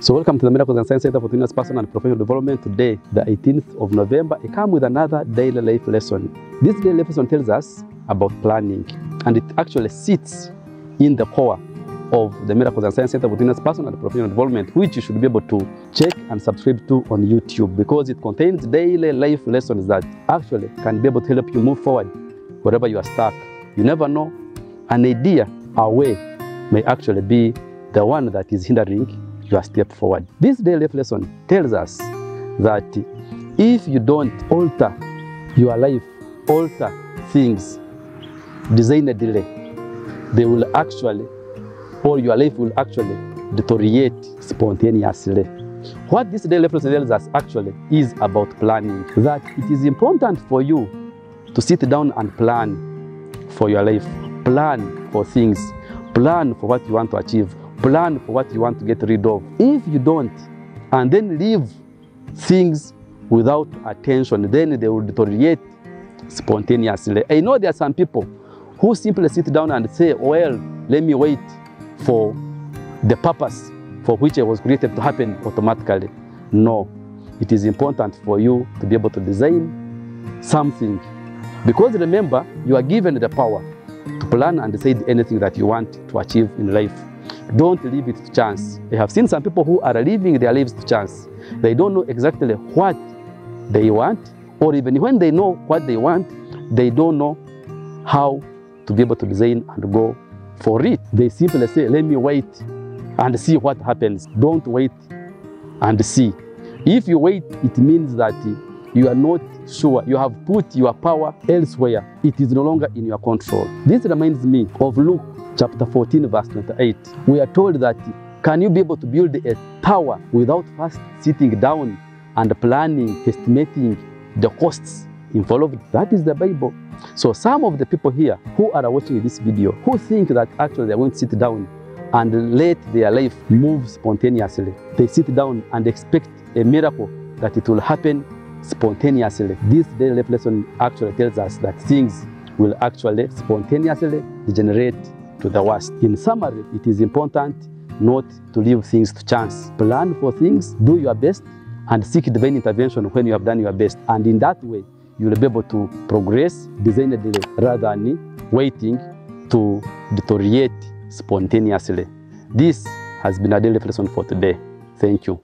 So welcome to the Miracles and Science Center for Continuous Personal and Professional Development. Today, the 18th of November, I come with another daily life lesson. This daily life lesson tells us about planning, and it actually sits in the core of the Miracles and Science Center for Continuous Personal and Professional Development, which you should be able to check and subscribe to on YouTube because it contains daily life lessons that actually can be able to help you move forward wherever you are stuck. You never know, an idea a way may actually be the one that is hindering your step forward. This daily lesson tells us that if you don't alter your life, alter things design a delay, they will actually, or your life will actually deteriorate spontaneously. What this daily lesson tells us actually is about planning, that it is important for you to sit down and plan for your life, plan for things, plan for what you want to achieve, plan for what you want to get rid of. If you don't, and then leave things without attention, then they will deteriorate spontaneously. I know there are some people who simply sit down and say, well, let me wait for the purpose for which I was created to happen automatically. No, it is important for you to be able to design something. Because remember, you are given the power to plan and decide anything that you want to achieve in life. Don't leave it to chance. I have seen some people who are living their lives to chance. They don't know exactly what they want, or even when they know what they want, they don't know how to be able to design and go for it. They simply say, let me wait and see what happens. Don't wait and see. If you wait, it means that you are not sure. You have put your power elsewhere. It is no longer in your control. This reminds me of Luke chapter 14, verse 28. We are told that can you be able to build a tower without first sitting down and planning, estimating the costs involved? That is the Bible. So some of the people here who are watching this video, who think that actually they won't sit down and let their life move spontaneously, they sit down and expect a miracle that it will happen spontaneously. This daily lesson actually tells us that things will actually spontaneously degenerate to the worst. In summary, it is important not to leave things to chance. Plan for things, do your best, and seek divine intervention when you have done your best. And in that way, you will be able to progress designedly rather than waiting to deteriorate spontaneously. This has been a daily lesson for today. Thank you.